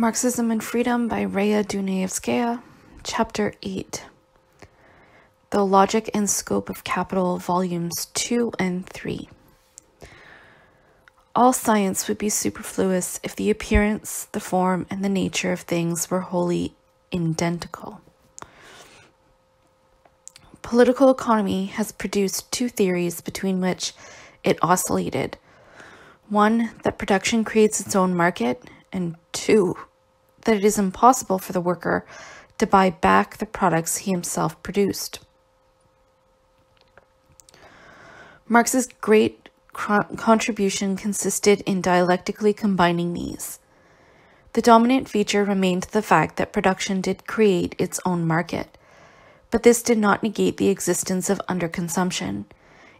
Marxism and Freedom by Raya Dunayevskaya, Chapter 8 The Logic and Scope of Capital, Volumes 2 and 3. All science would be superfluous if the appearance, the form, and the nature of things were wholly identical. Political economy has produced two theories between which it oscillated one, that production creates its own market, and two, that it is impossible for the worker to buy back the products he himself produced. Marx's great contribution consisted in dialectically combining these. The dominant feature remained the fact that production did create its own market, but this did not negate the existence of underconsumption.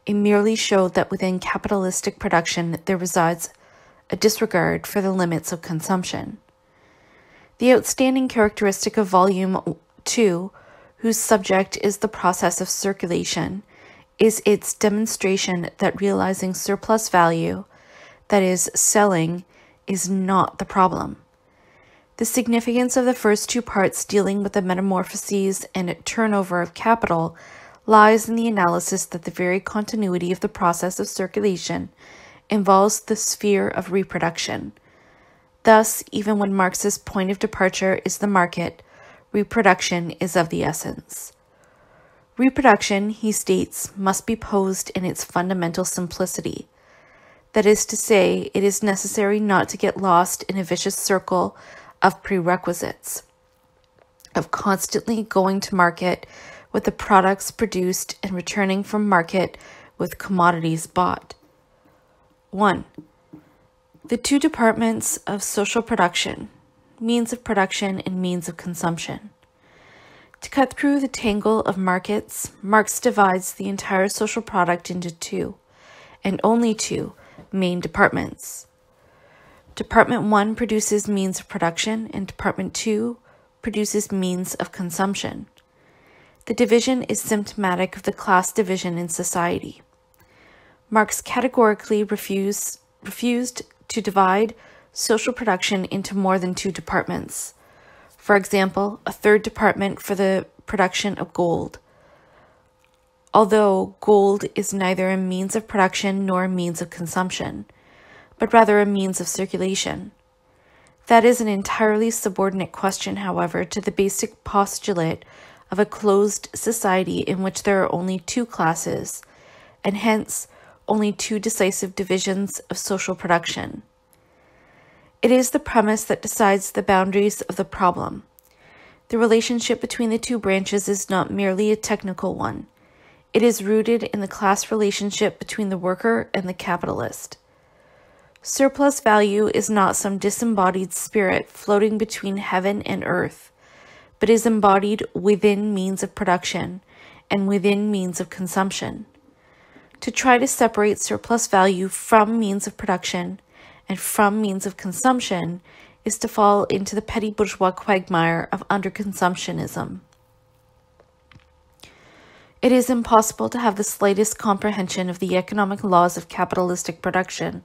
It merely showed that within capitalistic production there resides a disregard for the limits of consumption. The outstanding characteristic of Volume 2, whose subject is the process of circulation, is its demonstration that realizing surplus value, that is, selling, is not the problem. The significance of the first two parts dealing with the metamorphoses and turnover of capital lies in the analysis that the very continuity of the process of circulation involves the sphere of reproduction Thus, even when Marx's point of departure is the market, reproduction is of the essence. Reproduction, he states, must be posed in its fundamental simplicity. That is to say, it is necessary not to get lost in a vicious circle of prerequisites, of constantly going to market with the products produced and returning from market with commodities bought. 1. The two departments of social production, means of production and means of consumption. To cut through the tangle of markets, Marx divides the entire social product into two, and only two, main departments. Department 1 produces means of production, and Department 2 produces means of consumption. The division is symptomatic of the class division in society. Marx categorically refused, refused to divide social production into more than two departments. For example, a third department for the production of gold. Although gold is neither a means of production nor a means of consumption, but rather a means of circulation. That is an entirely subordinate question, however, to the basic postulate of a closed society in which there are only two classes, and hence only two decisive divisions of social production. It is the premise that decides the boundaries of the problem. The relationship between the two branches is not merely a technical one. It is rooted in the class relationship between the worker and the capitalist. Surplus value is not some disembodied spirit floating between heaven and earth, but is embodied within means of production and within means of consumption. To try to separate surplus value from means of production and from means of consumption is to fall into the petty bourgeois quagmire of underconsumptionism. It is impossible to have the slightest comprehension of the economic laws of capitalistic production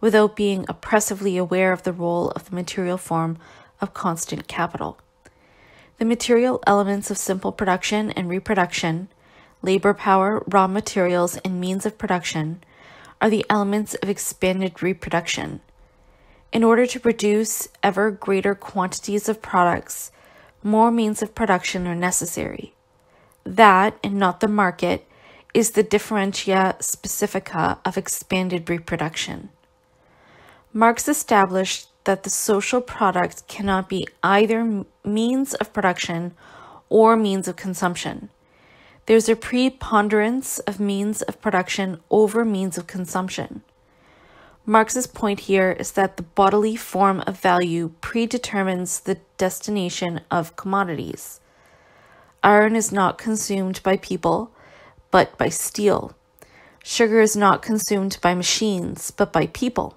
without being oppressively aware of the role of the material form of constant capital. The material elements of simple production and reproduction labor power, raw materials, and means of production are the elements of expanded reproduction. In order to produce ever greater quantities of products, more means of production are necessary. That, and not the market, is the differentia specifica of expanded reproduction. Marx established that the social product cannot be either means of production or means of consumption. There's a preponderance of means of production over means of consumption. Marx's point here is that the bodily form of value predetermines the destination of commodities. Iron is not consumed by people, but by steel. Sugar is not consumed by machines, but by people.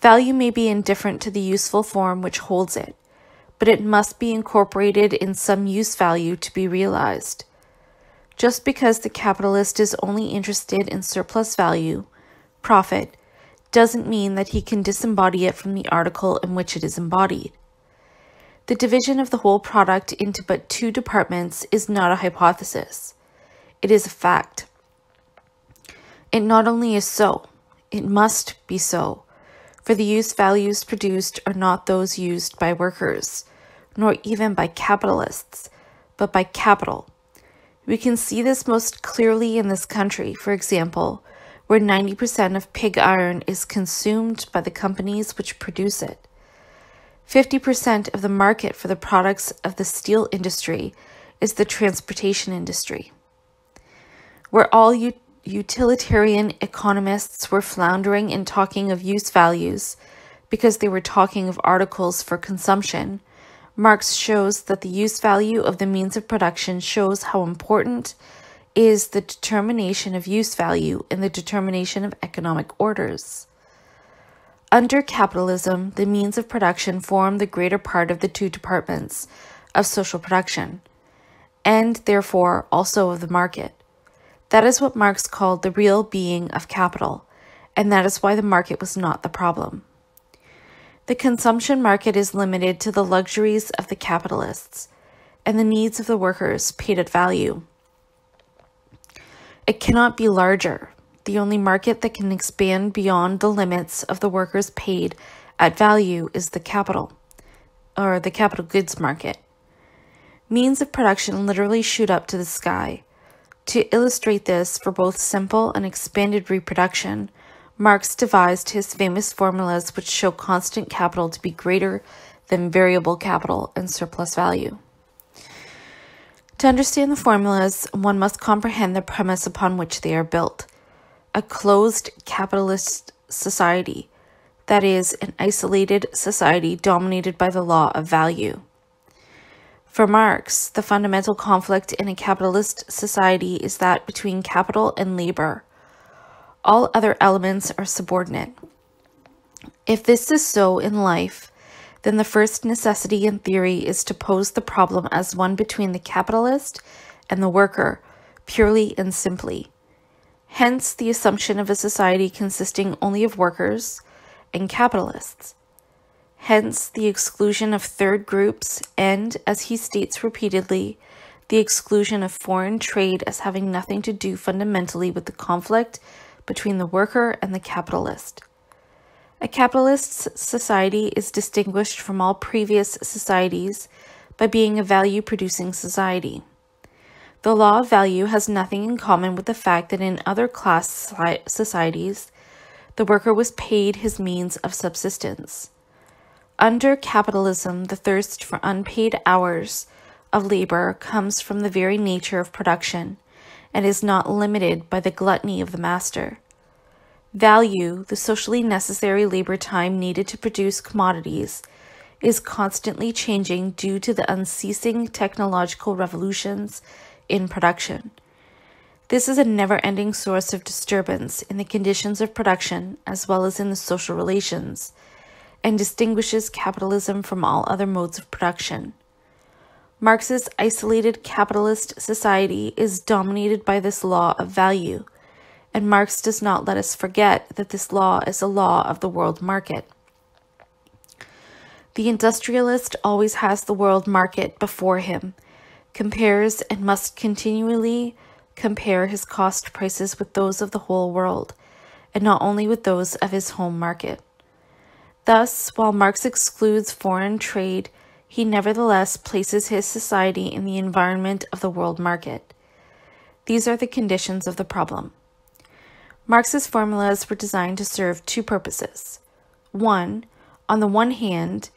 Value may be indifferent to the useful form which holds it, but it must be incorporated in some use value to be realized. Just because the capitalist is only interested in surplus value, profit, doesn't mean that he can disembody it from the article in which it is embodied. The division of the whole product into but two departments is not a hypothesis. It is a fact. It not only is so, it must be so, for the use values produced are not those used by workers, nor even by capitalists, but by capital. We can see this most clearly in this country, for example, where 90% of pig iron is consumed by the companies which produce it. 50% of the market for the products of the steel industry is the transportation industry. Where all utilitarian economists were floundering in talking of use values because they were talking of articles for consumption, Marx shows that the use value of the means of production shows how important is the determination of use value in the determination of economic orders. Under capitalism, the means of production form the greater part of the two departments of social production, and therefore also of the market. That is what Marx called the real being of capital, and that is why the market was not the problem. The consumption market is limited to the luxuries of the capitalists and the needs of the workers paid at value. It cannot be larger. The only market that can expand beyond the limits of the workers paid at value is the capital, or the capital goods market. Means of production literally shoot up to the sky. To illustrate this for both simple and expanded reproduction, Marx devised his famous formulas which show constant capital to be greater than variable capital and surplus value. To understand the formulas, one must comprehend the premise upon which they are built a closed capitalist society, that is, an isolated society dominated by the law of value. For Marx, the fundamental conflict in a capitalist society is that between capital and labor. All other elements are subordinate. If this is so in life, then the first necessity in theory is to pose the problem as one between the capitalist and the worker, purely and simply. Hence the assumption of a society consisting only of workers and capitalists hence the exclusion of third groups, and, as he states repeatedly, the exclusion of foreign trade as having nothing to do fundamentally with the conflict between the worker and the capitalist. A capitalist society is distinguished from all previous societies by being a value producing society. The law of value has nothing in common with the fact that in other class societies, the worker was paid his means of subsistence. Under capitalism, the thirst for unpaid hours of labor comes from the very nature of production and is not limited by the gluttony of the master. Value, the socially necessary labor time needed to produce commodities, is constantly changing due to the unceasing technological revolutions in production. This is a never ending source of disturbance in the conditions of production as well as in the social relations and distinguishes capitalism from all other modes of production. Marx's isolated capitalist society is dominated by this law of value, and Marx does not let us forget that this law is a law of the world market. The industrialist always has the world market before him, compares and must continually compare his cost prices with those of the whole world, and not only with those of his home market. Thus, while Marx excludes foreign trade, he nevertheless places his society in the environment of the world market. These are the conditions of the problem. Marx's formulas were designed to serve two purposes. One, on the one hand,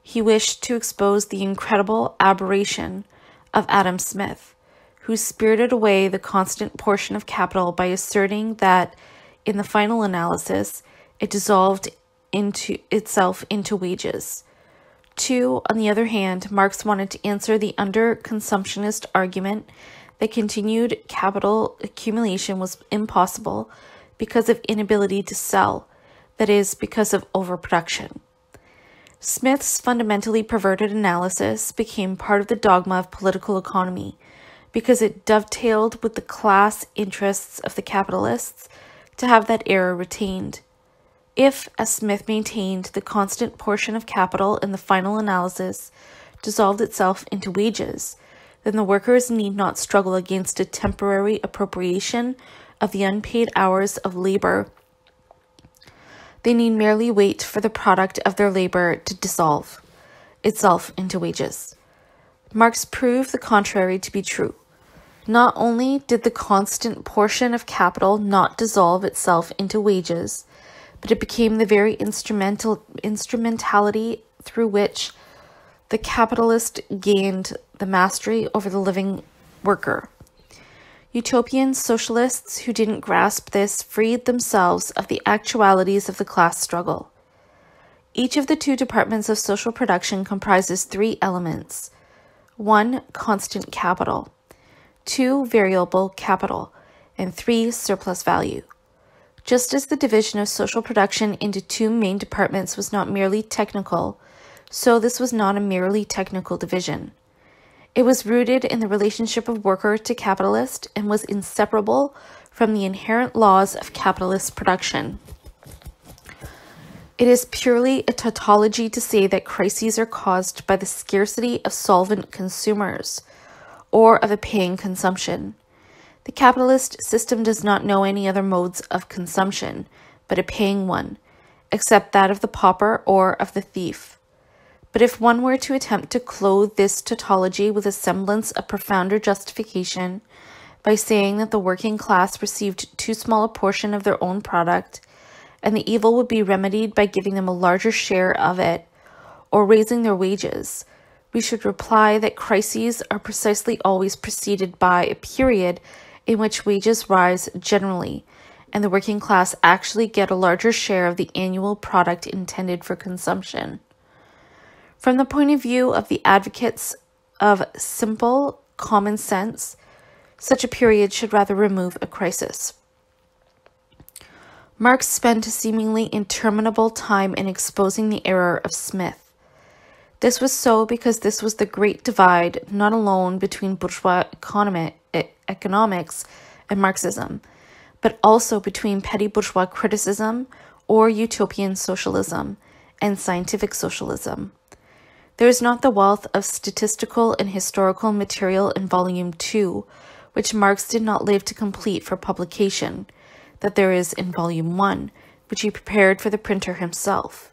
he wished to expose the incredible aberration of Adam Smith, who spirited away the constant portion of capital by asserting that, in the final analysis, it dissolved into itself into wages. Two, on the other hand, Marx wanted to answer the under-consumptionist argument that continued capital accumulation was impossible because of inability to sell, that is, because of overproduction. Smith's fundamentally perverted analysis became part of the dogma of political economy because it dovetailed with the class interests of the capitalists to have that error retained. If, as Smith maintained, the constant portion of capital in the final analysis dissolved itself into wages, then the workers need not struggle against a temporary appropriation of the unpaid hours of labor. They need merely wait for the product of their labor to dissolve itself into wages. Marx proved the contrary to be true. Not only did the constant portion of capital not dissolve itself into wages, but it became the very instrumental instrumentality through which the capitalist gained the mastery over the living worker. Utopian socialists who didn't grasp this freed themselves of the actualities of the class struggle. Each of the two departments of social production comprises three elements one, constant capital, two, variable capital, and three, surplus value. Just as the division of social production into two main departments was not merely technical, so this was not a merely technical division. It was rooted in the relationship of worker to capitalist and was inseparable from the inherent laws of capitalist production. It is purely a tautology to say that crises are caused by the scarcity of solvent consumers or of a paying consumption. The capitalist system does not know any other modes of consumption but a paying one, except that of the pauper or of the thief. But if one were to attempt to clothe this tautology with a semblance of profounder justification by saying that the working class received too small a portion of their own product, and the evil would be remedied by giving them a larger share of it or raising their wages, we should reply that crises are precisely always preceded by a period in which wages rise generally, and the working class actually get a larger share of the annual product intended for consumption. From the point of view of the advocates of simple common sense, such a period should rather remove a crisis. Marx spent a seemingly interminable time in exposing the error of Smith. This was so because this was the great divide not alone between bourgeois economics and Marxism, but also between petty bourgeois criticism or utopian socialism and scientific socialism. There is not the wealth of statistical and historical material in Volume 2, which Marx did not live to complete for publication, that there is in Volume 1, which he prepared for the printer himself.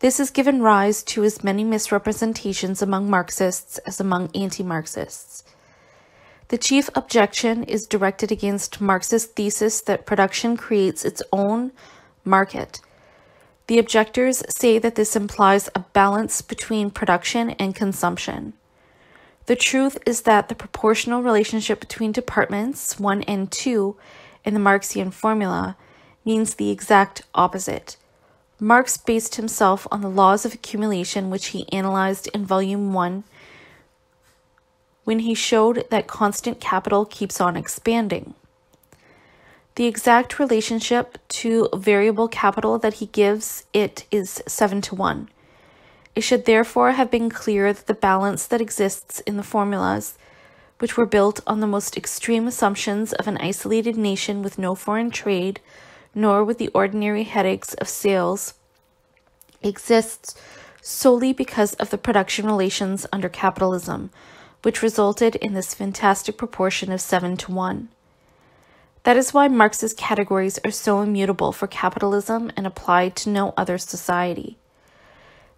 This has given rise to as many misrepresentations among Marxists as among anti Marxists. The chief objection is directed against Marx's thesis that production creates its own market. The objectors say that this implies a balance between production and consumption. The truth is that the proportional relationship between departments 1 and 2 in the Marxian formula means the exact opposite. Marx based himself on the laws of accumulation, which he analyzed in Volume 1 when he showed that constant capital keeps on expanding. The exact relationship to variable capital that he gives it is 7 to 1. It should therefore have been clear that the balance that exists in the formulas, which were built on the most extreme assumptions of an isolated nation with no foreign trade, nor with the ordinary headaches of sales, exists solely because of the production relations under capitalism, which resulted in this fantastic proportion of 7 to 1. That is why Marx's categories are so immutable for capitalism and apply to no other society.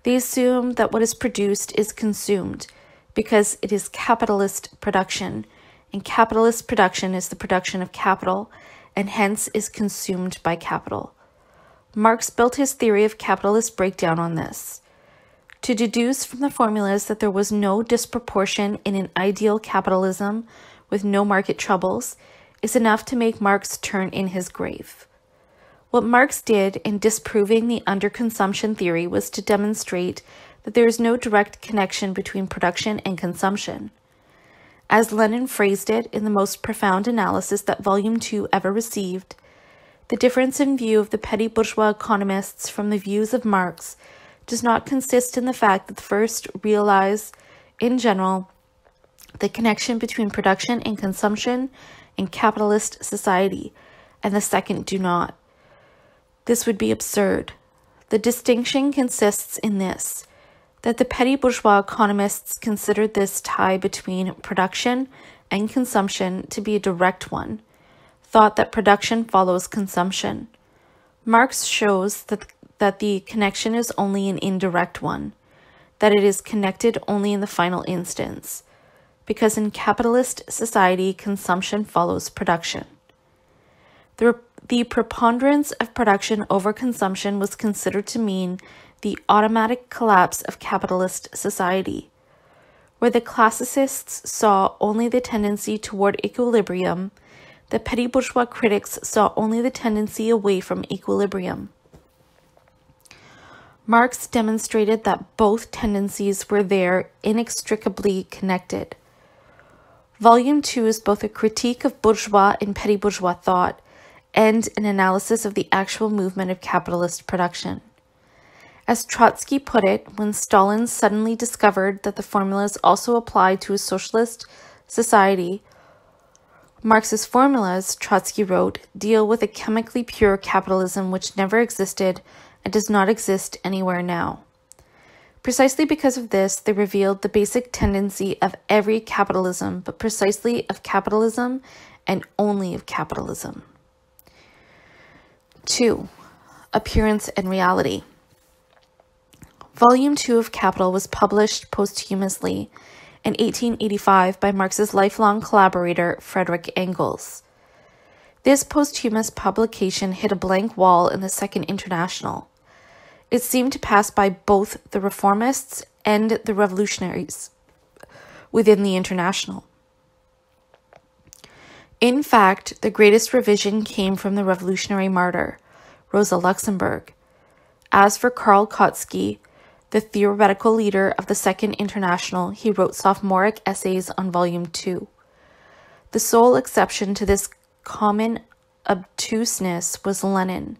They assume that what is produced is consumed because it is capitalist production, and capitalist production is the production of capital and hence is consumed by capital. Marx built his theory of capitalist breakdown on this. To deduce from the formulas that there was no disproportion in an ideal capitalism with no market troubles is enough to make Marx turn in his grave. What Marx did in disproving the underconsumption theory was to demonstrate that there is no direct connection between production and consumption. As Lenin phrased it in the most profound analysis that Volume 2 ever received, the difference in view of the petty bourgeois economists from the views of Marx does not consist in the fact that the first realize, in general, the connection between production and consumption in capitalist society, and the second do not. This would be absurd. The distinction consists in this that the petty bourgeois economists considered this tie between production and consumption to be a direct one, thought that production follows consumption. Marx shows that, that the connection is only an indirect one, that it is connected only in the final instance, because in capitalist society, consumption follows production. The, the preponderance of production over consumption was considered to mean the automatic collapse of capitalist society, where the classicists saw only the tendency toward equilibrium, the petty bourgeois critics saw only the tendency away from equilibrium. Marx demonstrated that both tendencies were there inextricably connected. Volume 2 is both a critique of bourgeois and petty bourgeois thought and an analysis of the actual movement of capitalist production. As Trotsky put it, when Stalin suddenly discovered that the formulas also applied to a socialist society, Marx's formulas, Trotsky wrote, deal with a chemically pure capitalism which never existed and does not exist anywhere now. Precisely because of this, they revealed the basic tendency of every capitalism, but precisely of capitalism and only of capitalism. 2. Appearance and Reality. Volume 2 of Capital was published posthumously in 1885 by Marx's lifelong collaborator, Frederick Engels. This posthumous publication hit a blank wall in the Second International. It seemed to pass by both the reformists and the revolutionaries within the International. In fact, the greatest revision came from the revolutionary martyr, Rosa Luxemburg. As for Karl Kautsky, the theoretical leader of the Second International, he wrote sophomoric essays on Volume 2. The sole exception to this common obtuseness was Lenin.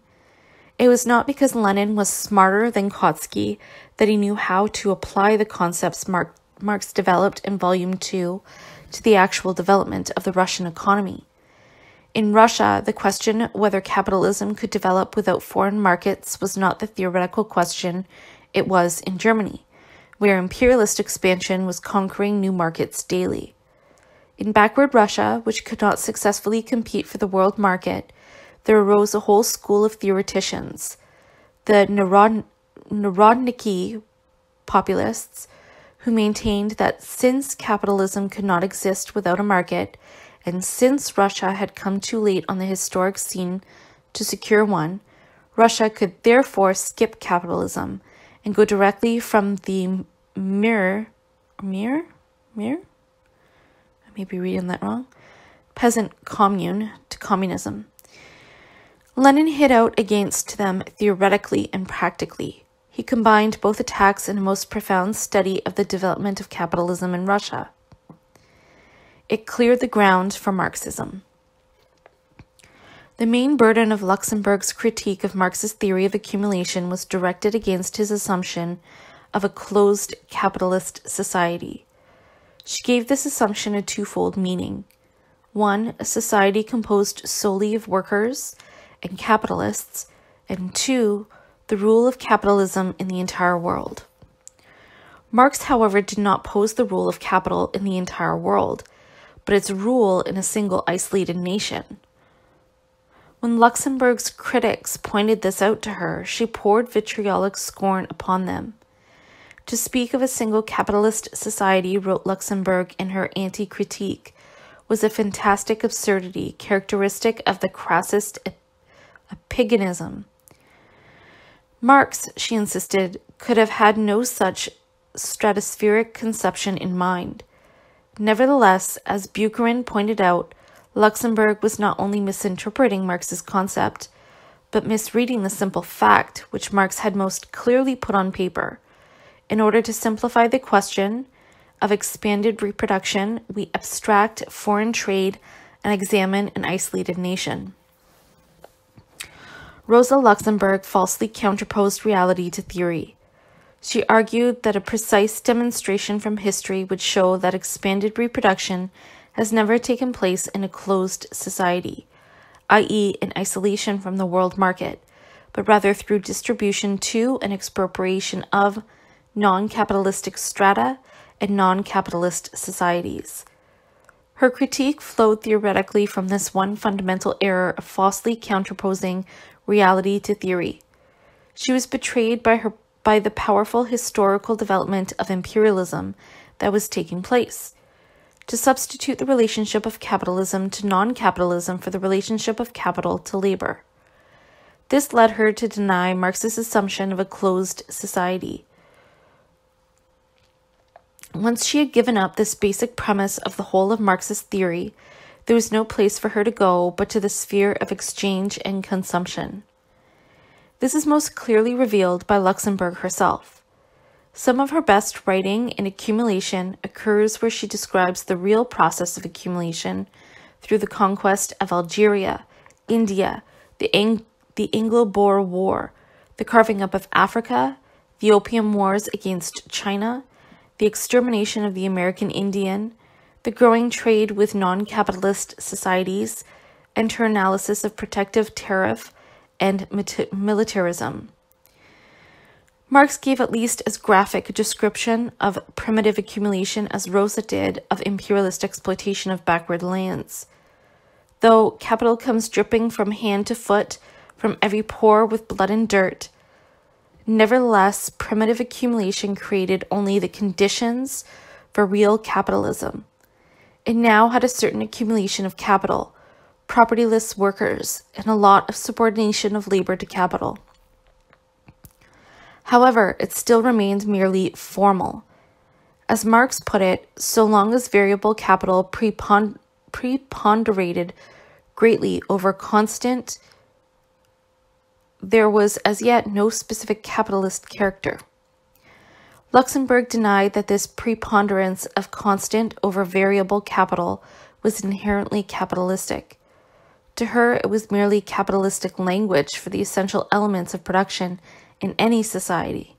It was not because Lenin was smarter than Kautsky that he knew how to apply the concepts Marx developed in Volume 2 to the actual development of the Russian economy. In Russia, the question whether capitalism could develop without foreign markets was not the theoretical question it was in Germany, where imperialist expansion was conquering new markets daily. In backward Russia, which could not successfully compete for the world market, there arose a whole school of theoreticians, the Narod- Narodniki populists, who maintained that since capitalism could not exist without a market, and since Russia had come too late on the historic scene to secure one, Russia could therefore skip capitalism and go directly from the mirror, mirror, mirror. I may be reading that wrong. Peasant commune to communism. Lenin hit out against them theoretically and practically. He combined both attacks in a most profound study of the development of capitalism in Russia. It cleared the ground for Marxism. The main burden of Luxemburg's critique of Marx's theory of accumulation was directed against his assumption of a closed capitalist society. She gave this assumption a twofold meaning. One, a society composed solely of workers and capitalists, and two, the rule of capitalism in the entire world. Marx, however, did not pose the rule of capital in the entire world, but its rule in a single isolated nation. When Luxemburg's critics pointed this out to her, she poured vitriolic scorn upon them. To speak of a single capitalist society, wrote Luxemburg in her anti critique, was a fantastic absurdity characteristic of the crassest paganism. Marx, she insisted, could have had no such stratospheric conception in mind. Nevertheless, as Bukharin pointed out, Luxemburg was not only misinterpreting Marx's concept, but misreading the simple fact which Marx had most clearly put on paper. In order to simplify the question of expanded reproduction, we abstract foreign trade and examine an isolated nation. Rosa Luxemburg falsely counterposed reality to theory. She argued that a precise demonstration from history would show that expanded reproduction has never taken place in a closed society, i.e., in isolation from the world market, but rather through distribution to and expropriation of non capitalistic strata, and non capitalist societies. Her critique flowed theoretically from this one fundamental error of falsely counterposing reality to theory. She was betrayed by her by the powerful historical development of imperialism that was taking place. To substitute the relationship of capitalism to non capitalism for the relationship of capital to labor. This led her to deny Marx's assumption of a closed society. Once she had given up this basic premise of the whole of Marxist theory, there was no place for her to go but to the sphere of exchange and consumption. This is most clearly revealed by Luxemburg herself. Some of her best writing in accumulation occurs where she describes the real process of accumulation through the conquest of Algeria, India, the, Ang- the Anglo Boer War, the carving up of Africa, the Opium Wars against China, the extermination of the American Indian, the growing trade with non capitalist societies, and her analysis of protective tariff and militarism. Marx gave at least as graphic a description of primitive accumulation as Rosa did of imperialist exploitation of backward lands. Though capital comes dripping from hand to foot, from every pore with blood and dirt, nevertheless, primitive accumulation created only the conditions for real capitalism. It now had a certain accumulation of capital, propertyless workers, and a lot of subordination of labor to capital. However, it still remained merely formal. As Marx put it, so long as variable capital prepon- preponderated greatly over constant, there was as yet no specific capitalist character. Luxemburg denied that this preponderance of constant over variable capital was inherently capitalistic. To her, it was merely capitalistic language for the essential elements of production in any society.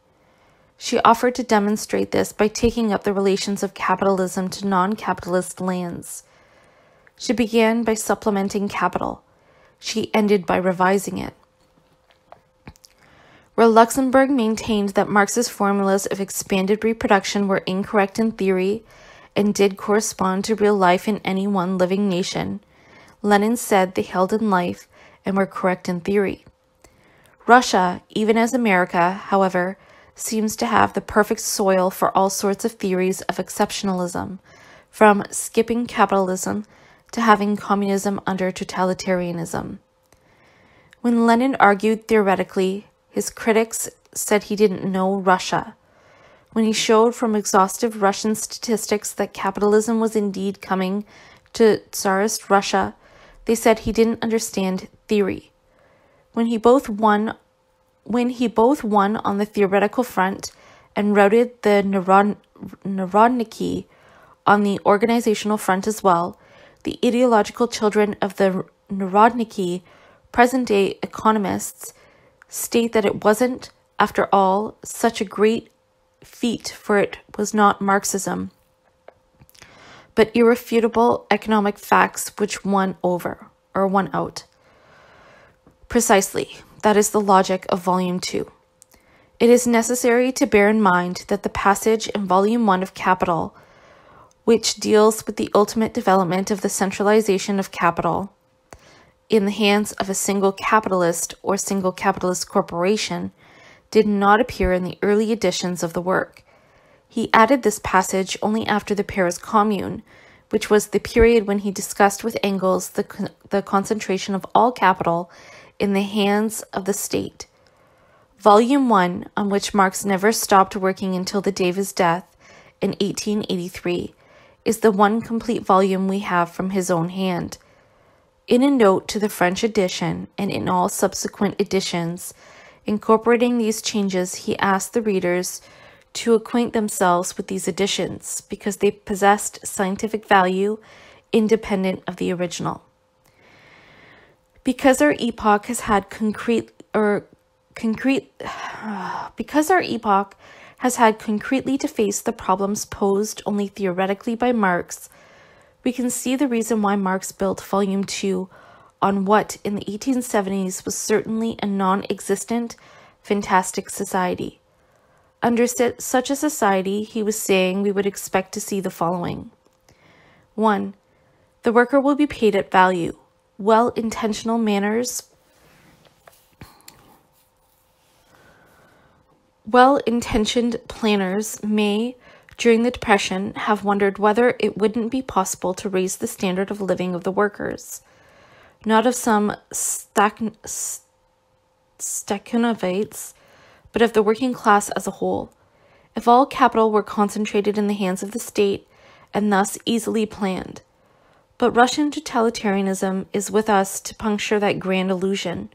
She offered to demonstrate this by taking up the relations of capitalism to non capitalist lands. She began by supplementing capital. She ended by revising it. Where Luxemburg maintained that Marx's formulas of expanded reproduction were incorrect in theory and did correspond to real life in any one living nation, Lenin said they held in life and were correct in theory. Russia, even as America, however, seems to have the perfect soil for all sorts of theories of exceptionalism, from skipping capitalism to having communism under totalitarianism. When Lenin argued theoretically, his critics said he didn't know Russia. When he showed from exhaustive Russian statistics that capitalism was indeed coming to Tsarist Russia, they said he didn't understand theory when he both won when he both won on the theoretical front and routed the Narodniki on the organizational front as well, the ideological children of the Narodniki, present day economists, state that it wasn't, after all, such a great feat, for it was not Marxism, but irrefutable economic facts which won over or won out. Precisely, that is the logic of Volume 2. It is necessary to bear in mind that the passage in Volume 1 of Capital, which deals with the ultimate development of the centralization of capital in the hands of a single capitalist or single capitalist corporation, did not appear in the early editions of the work. He added this passage only after the Paris Commune, which was the period when he discussed with Engels the, con- the concentration of all capital in the hands of the state. Volume 1, on which Marx never stopped working until the day of his death in 1883, is the one complete volume we have from his own hand. In a note to the French edition and in all subsequent editions, incorporating these changes, he asked the readers to acquaint themselves with these additions because they possessed scientific value independent of the original. Because our epoch has had concrete or concrete because our epoch has had concretely to face the problems posed only theoretically by Marx, we can see the reason why Marx built Volume 2 on what in the 1870s was certainly a non existent, fantastic society. Under such a society, he was saying we would expect to see the following 1. The worker will be paid at value. Well intentional manners. Well intentioned planners may, during the Depression, have wondered whether it wouldn't be possible to raise the standard of living of the workers, not of some Stakhanovites, but of the working class as a whole. If all capital were concentrated in the hands of the state and thus easily planned, but Russian totalitarianism is with us to puncture that grand illusion.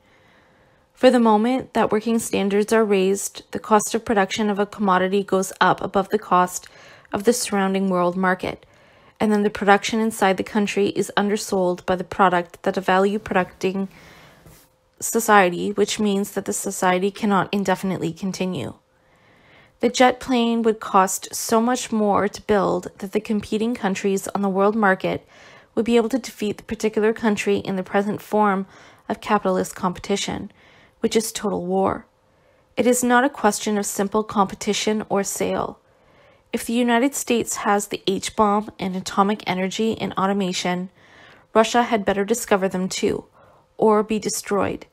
For the moment that working standards are raised, the cost of production of a commodity goes up above the cost of the surrounding world market, and then the production inside the country is undersold by the product that a value producing society, which means that the society cannot indefinitely continue. The jet plane would cost so much more to build that the competing countries on the world market would be able to defeat the particular country in the present form of capitalist competition, which is total war. It is not a question of simple competition or sale. If the United States has the H bomb and atomic energy and automation, Russia had better discover them too, or be destroyed.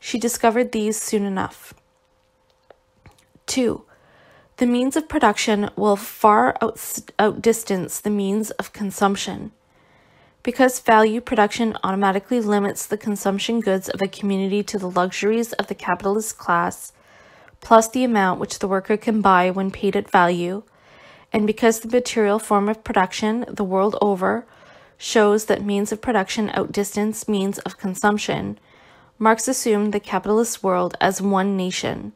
She discovered these soon enough. 2. The means of production will far outdistance the means of consumption. Because value production automatically limits the consumption goods of a community to the luxuries of the capitalist class, plus the amount which the worker can buy when paid at value, and because the material form of production the world over shows that means of production outdistance means of consumption, Marx assumed the capitalist world as one nation.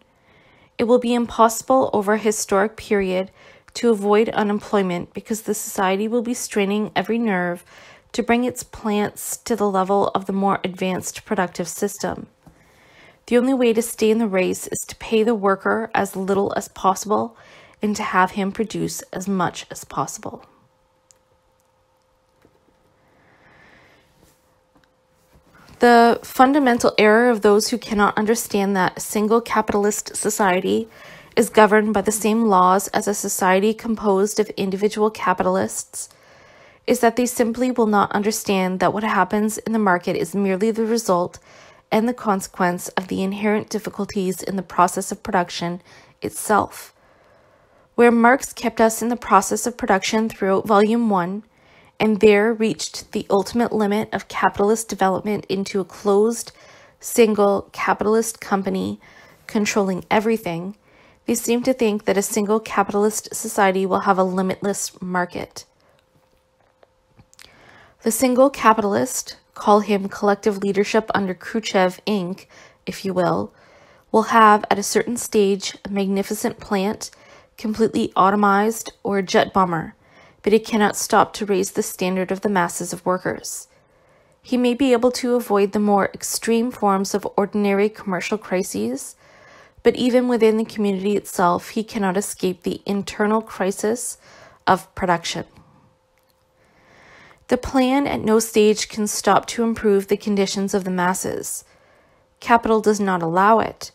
It will be impossible over a historic period to avoid unemployment because the society will be straining every nerve to bring its plants to the level of the more advanced productive system. The only way to stay in the race is to pay the worker as little as possible and to have him produce as much as possible. The fundamental error of those who cannot understand that a single capitalist society is governed by the same laws as a society composed of individual capitalists is that they simply will not understand that what happens in the market is merely the result and the consequence of the inherent difficulties in the process of production itself. Where Marx kept us in the process of production throughout Volume 1, and there reached the ultimate limit of capitalist development into a closed, single capitalist company controlling everything, they seem to think that a single capitalist society will have a limitless market. The single capitalist, call him collective leadership under Khrushchev Inc., if you will, will have at a certain stage a magnificent plant, completely automized, or a jet bomber, but it cannot stop to raise the standard of the masses of workers. He may be able to avoid the more extreme forms of ordinary commercial crises, but even within the community itself, he cannot escape the internal crisis of production. The plan at no stage can stop to improve the conditions of the masses. Capital does not allow it.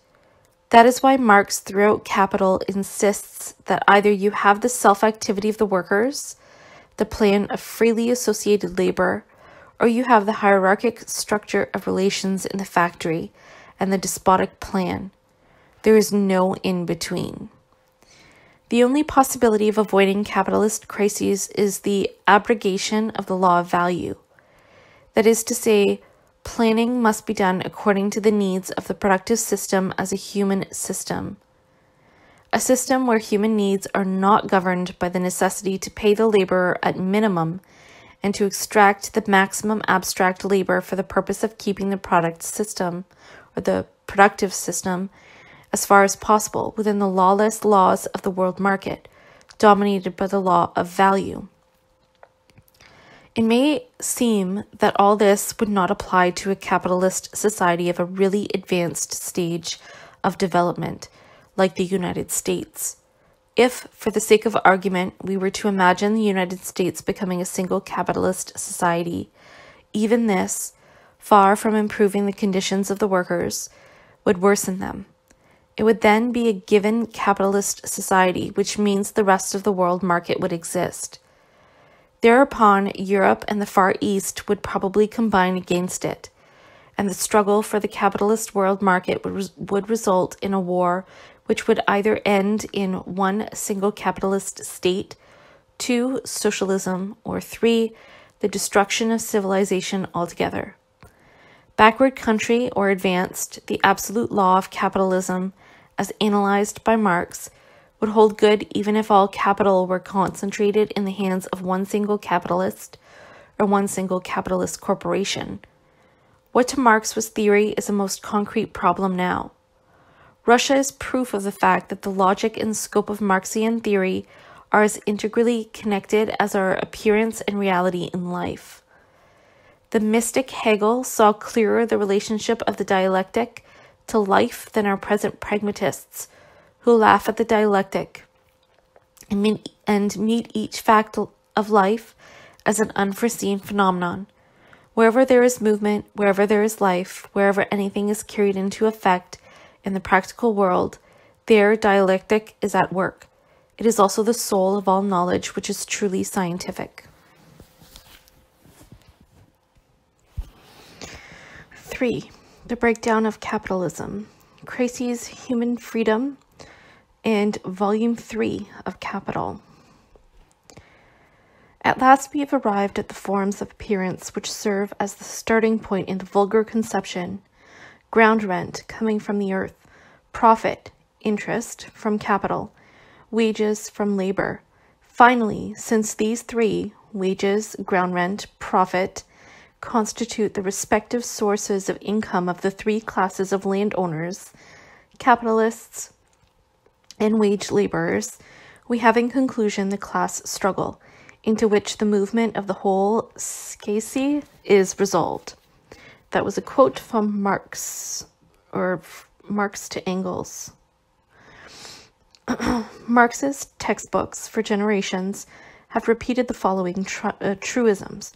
That is why Marx throughout Capital insists that either you have the self activity of the workers, the plan of freely associated labor, or you have the hierarchic structure of relations in the factory and the despotic plan. There is no in between. The only possibility of avoiding capitalist crises is the abrogation of the law of value. That is to say, planning must be done according to the needs of the productive system as a human system. A system where human needs are not governed by the necessity to pay the laborer at minimum and to extract the maximum abstract labor for the purpose of keeping the product system or the productive system as far as possible within the lawless laws of the world market, dominated by the law of value. It may seem that all this would not apply to a capitalist society of a really advanced stage of development, like the United States. If, for the sake of argument, we were to imagine the United States becoming a single capitalist society, even this, far from improving the conditions of the workers, would worsen them It would then be a given capitalist society, which means the rest of the world market would exist. Thereupon, Europe and the Far East would probably combine against it, and the struggle for the capitalist world market would, res- would result in a war which would either end in one single capitalist state, two, socialism, or three, the destruction of civilization altogether. Backward country or advanced, the absolute law of capitalism, as analyzed by Marx, would hold good even if all capital were concentrated in the hands of one single capitalist or one single capitalist corporation. What to Marx was theory is a most concrete problem now. Russia is proof of the fact that the logic and scope of Marxian theory are as integrally connected as our appearance and reality in life. The mystic Hegel saw clearer the relationship of the dialectic to life than our present pragmatists, who laugh at the dialectic and meet each fact of life as an unforeseen phenomenon. Wherever there is movement, wherever there is life, wherever anything is carried into effect in the practical world, there dialectic is at work. It is also the soul of all knowledge which is truly scientific. 3. The Breakdown of Capitalism. Creasy's Human Freedom and Volume 3 of Capital. At last we have arrived at the forms of appearance which serve as the starting point in the vulgar conception ground rent coming from the earth, profit, interest from capital, wages from labor. Finally, since these three, wages, ground rent, profit, constitute the respective sources of income of the three classes of landowners, capitalists, and wage laborers, we have in conclusion the class struggle, into which the movement of the whole Scheisse is resolved. That was a quote from Marx, or Marx to Engels. Marxist textbooks for generations have repeated the following tr- uh, truisms.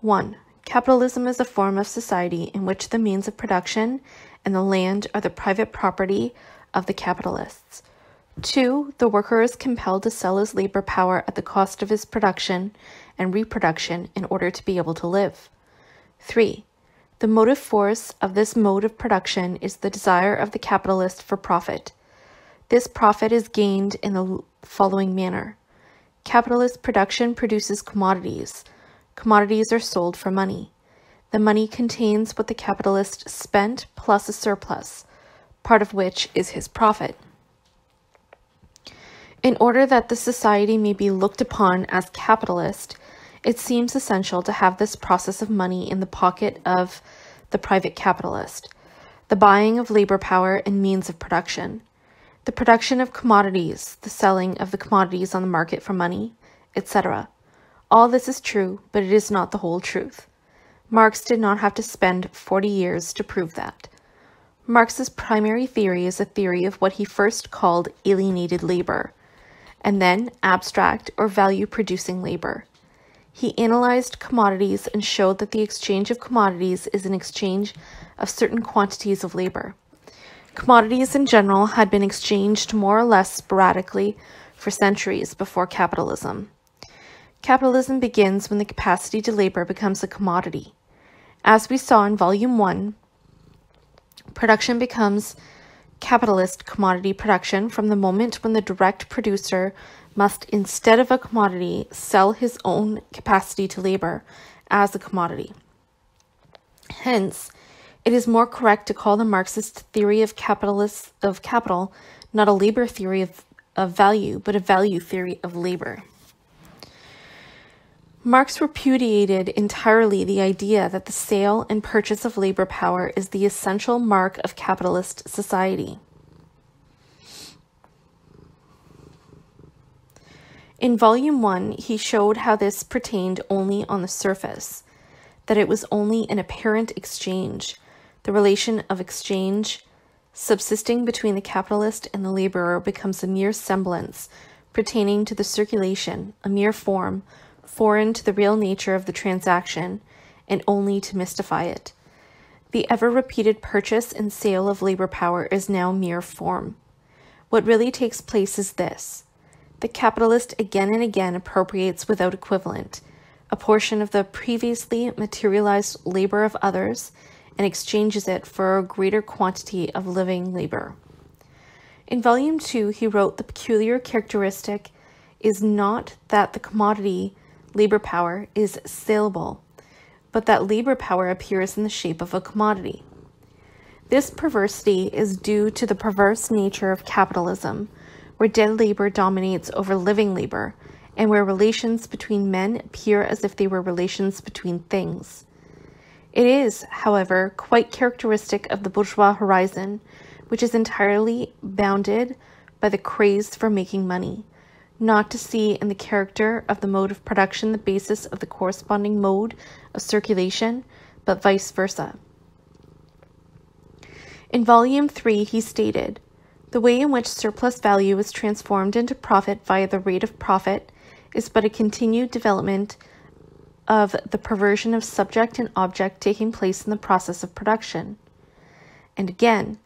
1. Capitalism is a form of society in which the means of production and the land are the private property of the capitalists. 2. The worker is compelled to sell his labor power at the cost of his production and reproduction in order to be able to live. 3. The motive force of this mode of production is the desire of the capitalist for profit. This profit is gained in the following manner capitalist production produces commodities. Commodities are sold for money. The money contains what the capitalist spent plus a surplus, part of which is his profit. In order that the society may be looked upon as capitalist, it seems essential to have this process of money in the pocket of the private capitalist, the buying of labor power and means of production the production of commodities, the selling of the commodities on the market for money, etc. All this is true, but it is not the whole truth. Marx did not have to spend 40 years to prove that. Marx's primary theory is a theory of what he first called alienated labor, and then abstract or value producing labor. He analyzed commodities and showed that the exchange of commodities is an exchange of certain quantities of labor. Commodities in general had been exchanged more or less sporadically for centuries before capitalism. Capitalism begins when the capacity to labor becomes a commodity. As we saw in Volume 1, production becomes capitalist commodity production from the moment when the direct producer must, instead of a commodity, sell his own capacity to labor as a commodity. Hence, it is more correct to call the Marxist theory of capitalist of capital not a labor theory of, of value, but a value theory of labor. Marx repudiated entirely the idea that the sale and purchase of labor power is the essential mark of capitalist society. In Volume 1, he showed how this pertained only on the surface, that it was only an apparent exchange, the relation of exchange subsisting between the capitalist and the laborer becomes a mere semblance pertaining to the circulation, a mere form, foreign to the real nature of the transaction, and only to mystify it. The ever repeated purchase and sale of labor power is now mere form. What really takes place is this the capitalist again and again appropriates without equivalent a portion of the previously materialized labor of others and exchanges it for a greater quantity of living labor. In Volume 2, he wrote the peculiar characteristic is not that the commodity, labor power, is saleable, but that labor power appears in the shape of a commodity. This perversity is due to the perverse nature of capitalism, where dead labor dominates over living labor, and where relations between men appear as if they were relations between things. It is, however, quite characteristic of the bourgeois horizon, which is entirely bounded by the craze for making money, not to see in the character of the mode of production the basis of the corresponding mode of circulation, but vice versa. In Volume 3, he stated The way in which surplus value is transformed into profit via the rate of profit is but a continued development of the perversion of subject and object taking place in the process of production. And again,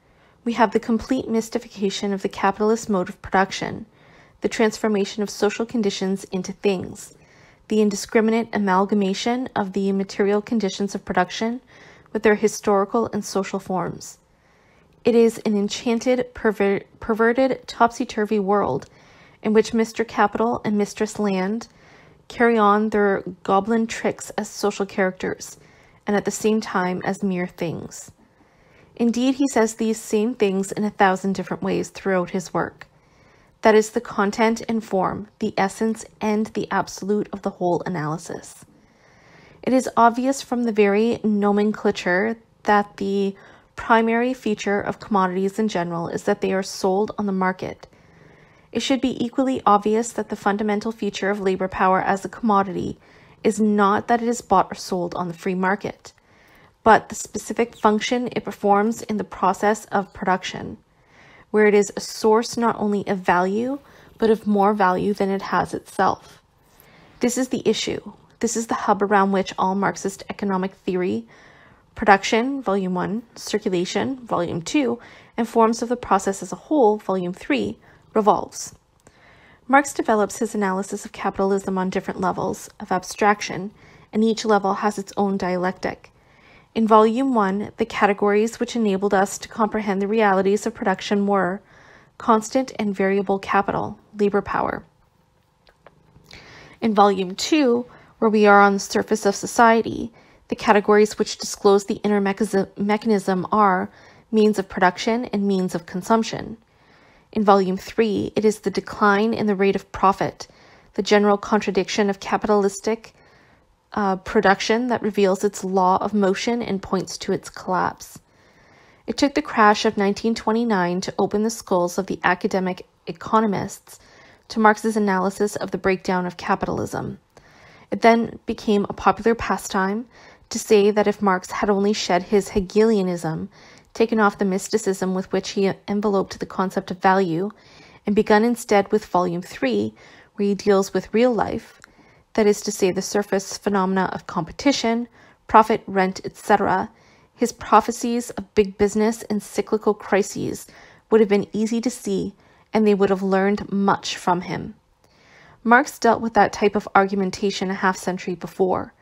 we have the complete mystification of the capitalist mode of production, the transformation of social conditions into things, the indiscriminate amalgamation of the material conditions of production with their historical and social forms. It is an enchanted, perver- perverted, topsy turvy world in which Mr. Capital and Mistress Land carry on their goblin tricks as social characters and at the same time as mere things. Indeed, he says these same things in a thousand different ways throughout his work. That is the content and form, the essence and the absolute of the whole analysis. It is obvious from the very nomenclature that the primary feature of commodities in general is that they are sold on the market. It should be equally obvious that the fundamental feature of labor power as a commodity is not that it is bought or sold on the free market but the specific function it performs in the process of production, where it is a source not only of value, but of more value than it has itself. This is the issue. This is the hub around which all Marxist economic theory, production, volume 1, circulation, volume 2, and forms of the process as a whole, volume 3, revolves. Marx develops his analysis of capitalism on different levels of abstraction, and each level has its own dialectic. In Volume 1, the categories which enabled us to comprehend the realities of production were constant and variable capital, labor power. In Volume 2, where we are on the surface of society, the categories which disclose the inner mechanism are means of production and means of consumption. In Volume 3, it is the decline in the rate of profit, the general contradiction of capitalistic uh, production that reveals its law of motion and points to its collapse. It took the crash of 1929 to open the skulls of the academic economists to Marx's analysis of the breakdown of capitalism. It then became a popular pastime to say that if Marx had only shed his Hegelianism, taken off the mysticism with which he enveloped the concept of value, and begun instead with Volume 3, where he deals with real life, that is to say, the surface phenomena of competition, profit, rent, etc., his prophecies of big business and cyclical crises would have been easy to see, and they would have learned much from him. Marx dealt with that type of argumentation a half century before.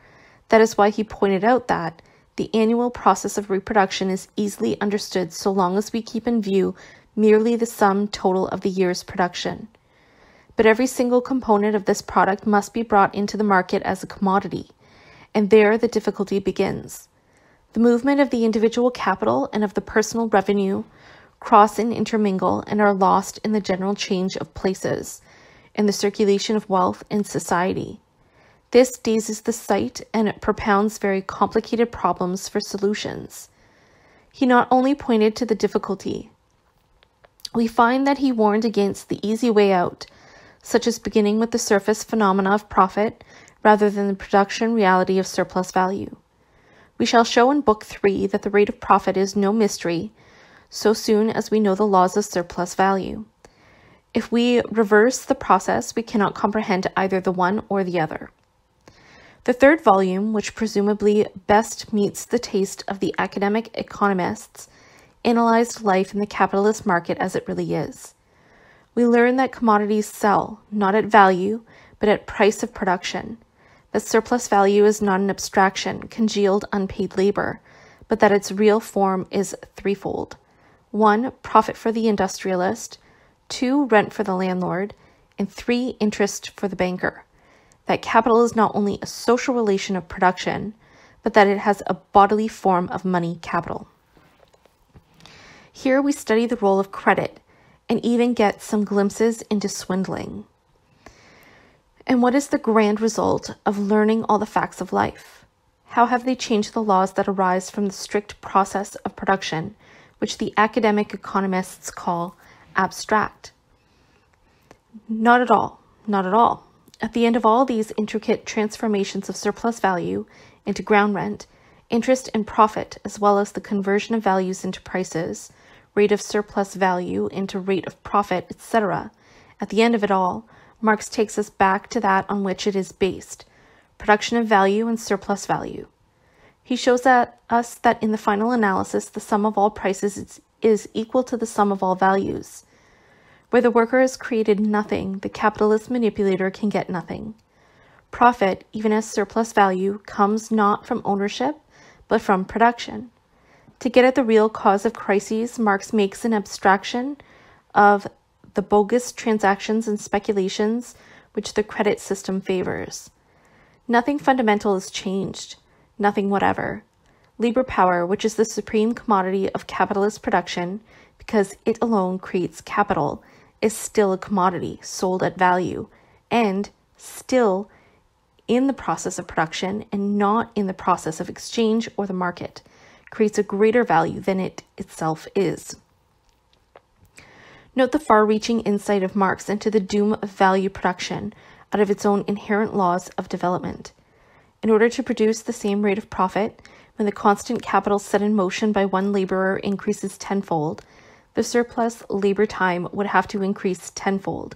That is why he pointed out that the annual process of reproduction is easily understood so long as we keep in view merely the sum total of the year's production but every single component of this product must be brought into the market as a commodity, and there the difficulty begins. The movement of the individual capital and of the personal revenue cross and intermingle and are lost in the general change of places, in the circulation of wealth in society. This dazes the sight and it propounds very complicated problems for solutions. He not only pointed to the difficulty, we find that he warned against the easy way out such as beginning with the surface phenomena of profit rather than the production reality of surplus value. We shall show in Book 3 that the rate of profit is no mystery so soon as we know the laws of surplus value. If we reverse the process, we cannot comprehend either the one or the other. The third volume, which presumably best meets the taste of the academic economists, analyzed life in the capitalist market as it really is. We learn that commodities sell, not at value, but at price of production, that surplus value is not an abstraction, congealed unpaid labor, but that its real form is threefold. One, profit for the industrialist, two, rent for the landlord, and three, interest for the banker. That capital is not only a social relation of production, but that it has a bodily form of money capital. Here we study the role of credit and even get some glimpses into swindling. And what is the grand result of learning all the facts of life? How have they changed the laws that arise from the strict process of production, which the academic economists call abstract? Not at all. Not at all. At the end of all these intricate transformations of surplus value into ground rent, interest and profit, as well as the conversion of values into prices, rate of surplus value into rate of profit, etc., at the end of it all, Marx takes us back to that on which it is based production of value and surplus value. He shows us that in the final analysis, the sum of all prices is equal to the sum of all values. Where the worker has created nothing, the capitalist manipulator can get nothing. Profit, even as surplus value, comes not from ownership, but from production. To get at the real cause of crises, Marx makes an abstraction of the bogus transactions and speculations which the credit system favors. Nothing fundamental is changed, nothing whatever. Labor power, which is the supreme commodity of capitalist production, because it alone creates capital, is still a commodity sold at value and still in the process of production and not in the process of exchange or the market creates a greater value than it itself is. Note the far reaching insight of Marx into the doom of value production out of its own inherent laws of development. In order to produce the same rate of profit, when the constant capital set in motion by one laborer increases tenfold, the surplus labor time would have to increase tenfold,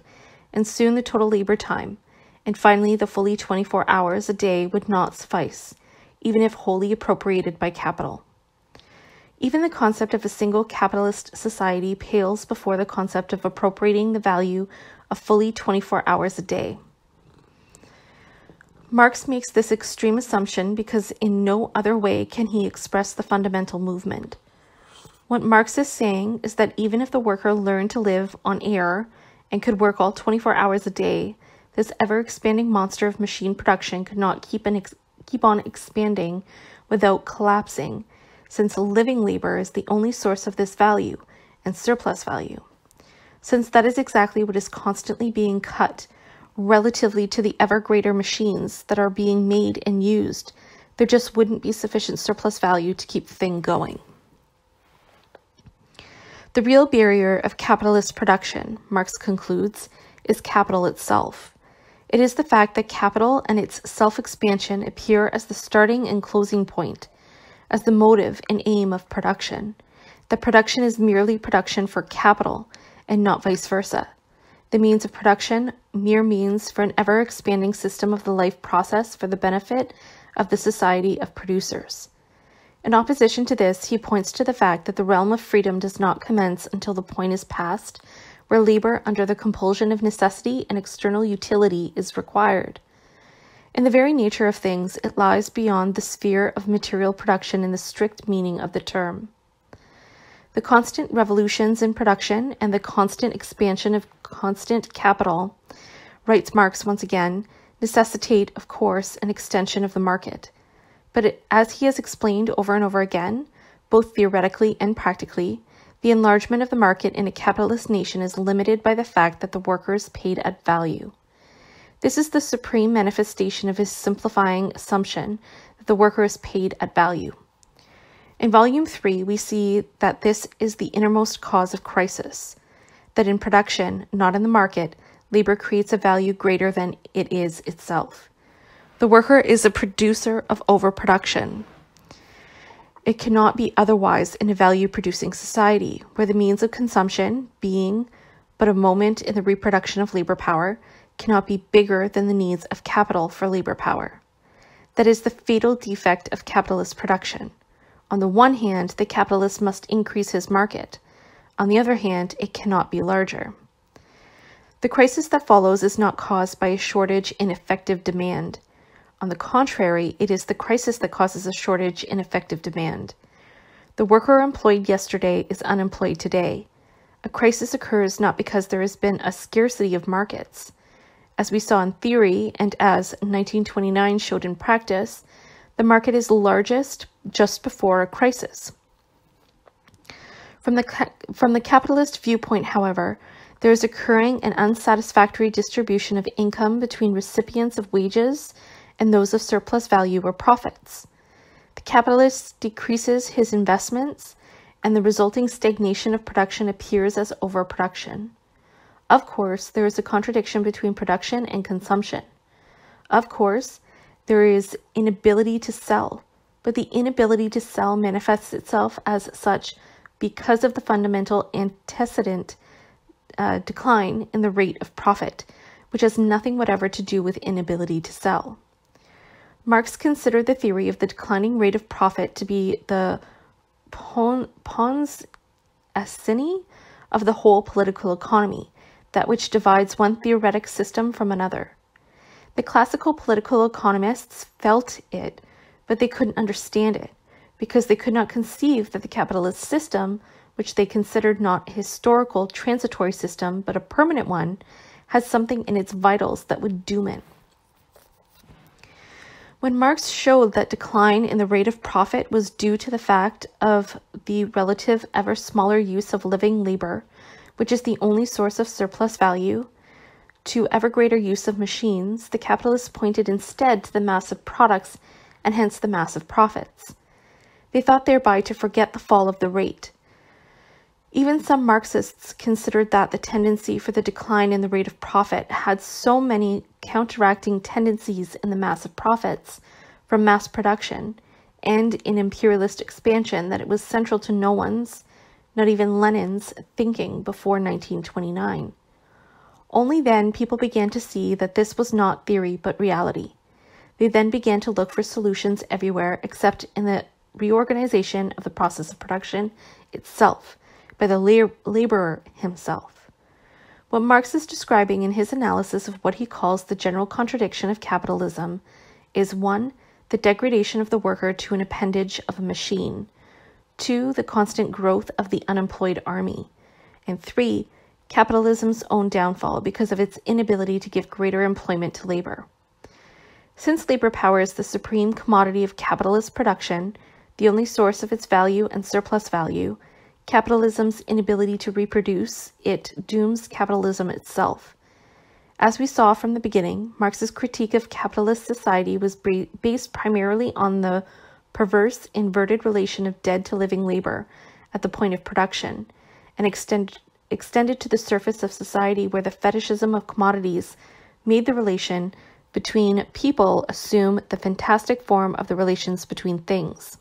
and soon the total labor time, and finally the fully 24 hours a day would not suffice, even if wholly appropriated by capital. Even the concept of a single capitalist society pales before the concept of appropriating the value of fully 24 hours a day. Marx makes this extreme assumption because in no other way can he express the fundamental movement. What Marx is saying is that even if the worker learned to live on air and could work all 24 hours a day, this ever expanding monster of machine production could not keep, an ex- keep on expanding without collapsing, since living labor is the only source of this value and surplus value. Since that is exactly what is constantly being cut relatively to the ever greater machines that are being made and used, there just wouldn't be sufficient surplus value to keep the thing going. The real barrier of capitalist production, Marx concludes, is capital itself. It is the fact that capital and its self expansion appear as the starting and closing point, as the motive and aim of production. That production is merely production for capital and not vice versa. The means of production, mere means for an ever expanding system of the life process for the benefit of the society of producers. In opposition to this, he points to the fact that the realm of freedom does not commence until the point is passed where labor under the compulsion of necessity and external utility is required. In the very nature of things, it lies beyond the sphere of material production in the strict meaning of the term. The constant revolutions in production and the constant expansion of constant capital, writes Marx once again, necessitate, of course, an extension of the market. But it, as he has explained over and over again, both theoretically and practically, the enlargement of the market in a capitalist nation is limited by the fact that the worker is paid at value. This is the supreme manifestation of his simplifying assumption that the worker is paid at value. In Volume 3, we see that this is the innermost cause of crisis, that in production, not in the market, labor creates a value greater than it is itself. The worker is a producer of overproduction. It cannot be otherwise in a value producing society where the means of consumption, being but a moment in the reproduction of labor power, cannot be bigger than the needs of capital for labor power. that is the fatal defect of capitalist production. On the one hand, the capitalist must increase his market. On the other hand, it cannot be larger. The crisis that follows is not caused by a shortage in effective demand. On the contrary, it is the crisis that causes a shortage in effective demand. The worker employed yesterday is unemployed today. A crisis occurs not because there has been a scarcity of markets. As we saw in theory, and as 1929 showed in practice, the market is largest just before a crisis. From the, from the capitalist viewpoint, however, there is occurring an unsatisfactory distribution of income between recipients of wages and those of surplus value or profits. The capitalist decreases his investments, and the resulting stagnation of production appears as overproduction. Of course, there is a contradiction between production and consumption. Of course, there is inability to sell, but the inability to sell manifests itself as such because of the fundamental antecedent uh, decline in the rate of profit, which has nothing whatever to do with inability to sell. Marx considered the theory of the declining rate of profit to be the pons asini of the whole political economy, that which divides one theoretic system from another. The classical political economists felt it, but they couldn't understand it, because they could not conceive that the capitalist system, which they considered not a historical transitory system, but a permanent one, has something in its vitals that would doom it. When Marx showed that decline in the rate of profit was due to the fact of the relative ever smaller use of living labor, which is the only source of surplus value, to ever greater use of machines, the capitalists pointed instead to the mass of products and hence the mass of profits. They thought thereby to forget the fall of the rate. Even some Marxists considered that the tendency for the decline in the rate of profit had so many counteracting tendencies in the mass of profits from mass production and in imperialist expansion that it was central to no one's, not even Lenin's, thinking before 1929. Only then people began to see that this was not theory but reality. They then began to look for solutions everywhere except in the reorganization of the process of production itself by the laborer himself. What Marx is describing in his analysis of what he calls the general contradiction of capitalism is 1. The degradation of the worker to an appendage of a machine, 2. The constant growth of the unemployed army, and 3. Capitalism's own downfall because of its inability to give greater employment to labor. Since labor power is the supreme commodity of capitalist production, the only source of its value and surplus value, Capitalism's inability to reproduce it dooms capitalism itself. As we saw from the beginning, Marx's critique of capitalist society was based primarily on the perverse, inverted relation of dead to living labor at the point of production, and extend, extended to the surface of society where the fetishism of commodities made the relation between people assume the fantastic form of the relations between things.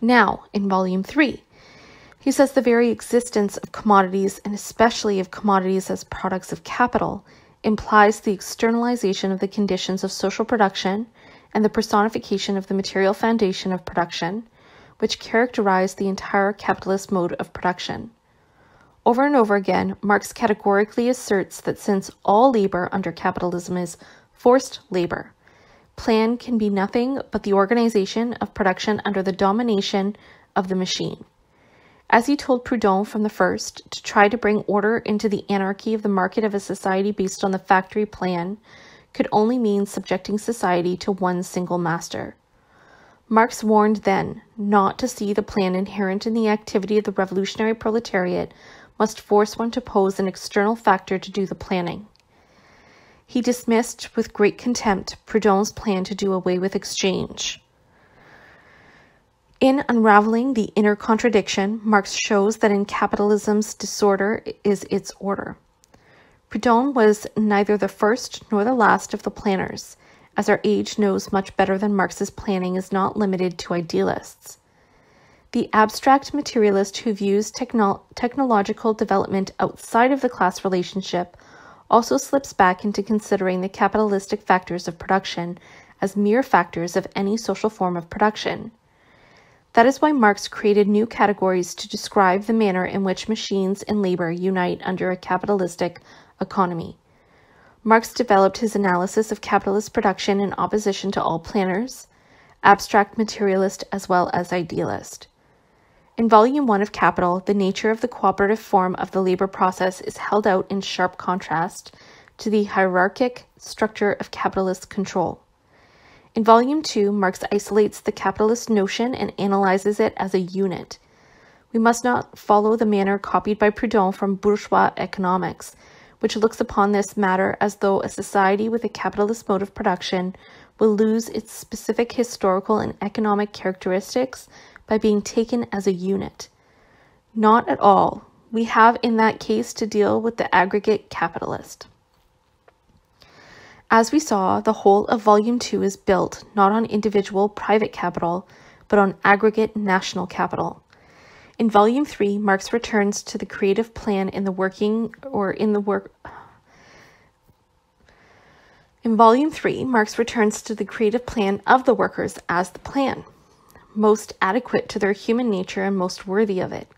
Now, in Volume 3, he says the very existence of commodities, and especially of commodities as products of capital, implies the externalization of the conditions of social production and the personification of the material foundation of production, which characterized the entire capitalist mode of production. Over and over again, Marx categorically asserts that since all labor under capitalism is forced labor, Plan can be nothing but the organization of production under the domination of the machine. As he told Proudhon from the first, to try to bring order into the anarchy of the market of a society based on the factory plan could only mean subjecting society to one single master. Marx warned then not to see the plan inherent in the activity of the revolutionary proletariat must force one to pose an external factor to do the planning. He dismissed with great contempt Proudhon's plan to do away with exchange. In unraveling the inner contradiction, Marx shows that in capitalism's disorder is its order. Proudhon was neither the first nor the last of the planners, as our age knows much better than Marx's planning is not limited to idealists. The abstract materialist who views techno- technological development outside of the class relationship also slips back into considering the capitalistic factors of production as mere factors of any social form of production. That is why Marx created new categories to describe the manner in which machines and labor unite under a capitalistic economy. Marx developed his analysis of capitalist production in opposition to all planners, abstract materialist as well as idealist. In Volume 1 of Capital, the nature of the cooperative form of the labor process is held out in sharp contrast to the hierarchic structure of capitalist control. In Volume 2, Marx isolates the capitalist notion and analyzes it as a unit. We must not follow the manner copied by Proudhon from bourgeois economics, which looks upon this matter as though a society with a capitalist mode of production will lose its specific historical and economic characteristics by being taken as a unit. Not at all. We have in that case to deal with the aggregate capitalist. As we saw, the whole of Volume 2 is built not on individual private capital, but on aggregate national capital. In Volume 3, Marx returns to the creative plan in the working or in the work. In Volume 3, Marx returns to the creative plan of the workers as the plan most adequate to their human nature and most worthy of it.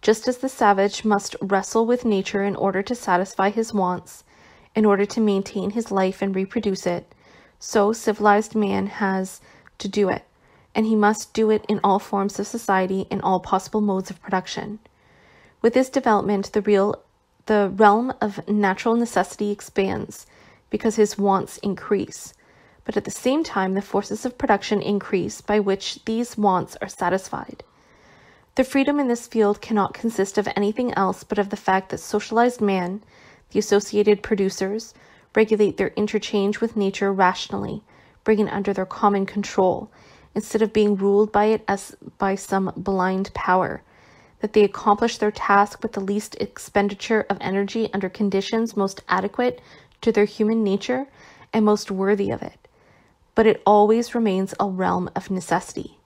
Just as the savage must wrestle with nature in order to satisfy his wants, in order to maintain his life and reproduce it, so civilized man has to do it, and he must do it in all forms of society in all possible modes of production. With this development, the real the realm of natural necessity expands because his wants increase but at the same time, the forces of production increase by which these wants are satisfied. The freedom in this field cannot consist of anything else but of the fact that socialized man, the associated producers, regulate their interchange with nature rationally, bring it under their common control, instead of being ruled by it as by some blind power, that they accomplish their task with the least expenditure of energy under conditions most adequate to their human nature and most worthy of it but it always remains a realm of necessity.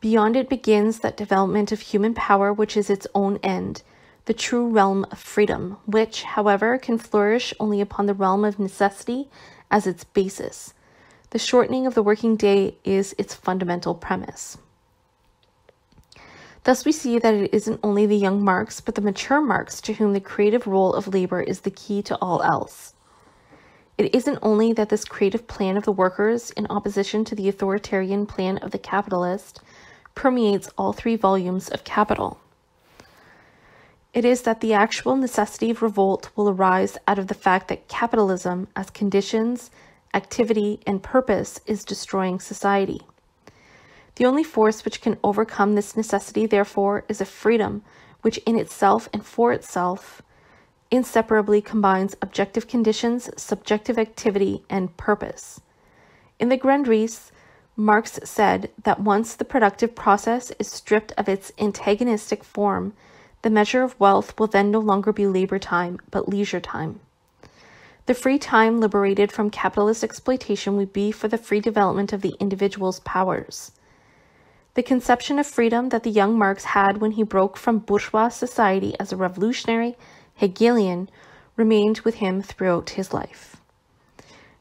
Beyond it begins that development of human power which is its own end, the true realm of freedom, which, however, can flourish only upon the realm of necessity as its basis. The shortening of the working day is its fundamental premise. Thus, we see that it isn't only the young Marx, but the mature Marx to whom the creative role of labor is the key to all else. It isn't only that this creative plan of the workers, in opposition to the authoritarian plan of the capitalist, permeates all three volumes of Capital. It is that the actual necessity of revolt will arise out of the fact that capitalism, as conditions, activity, and purpose, is destroying society. The only force which can overcome this necessity, therefore, is a freedom which, in itself and for itself, inseparably combines objective conditions, subjective activity, and purpose. In the Grand Grundrisse, Marx said that once the productive process is stripped of its antagonistic form, the measure of wealth will then no longer be labor time, but leisure time. The free time liberated from capitalist exploitation would be for the free development of the individual's powers. The conception of freedom that the young Marx had when he broke from bourgeois society as a revolutionary Hegelian, remained with him throughout his life.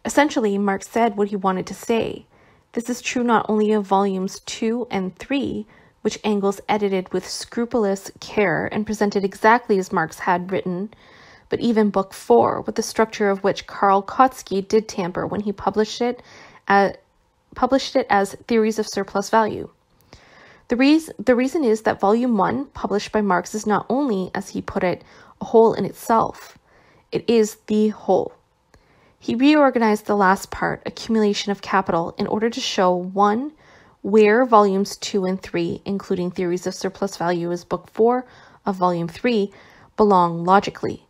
Essentially, Marx said what he wanted to say. This is true not only of volumes 2 and 3, which Engels edited with scrupulous care and presented exactly as Marx had written, but even Book 4, with the structure of which Karl Kautsky did tamper when he published it, at, published it as Theories of Surplus Value. The, reason, the reason is that Volume 1, published by Marx, is not only, as he put it, a whole in itself, it is the whole. He reorganized the last part, accumulation of capital, in order to show 1. Where volumes 2 and 3, including theories of surplus value as book 4 of volume 3, belong logically.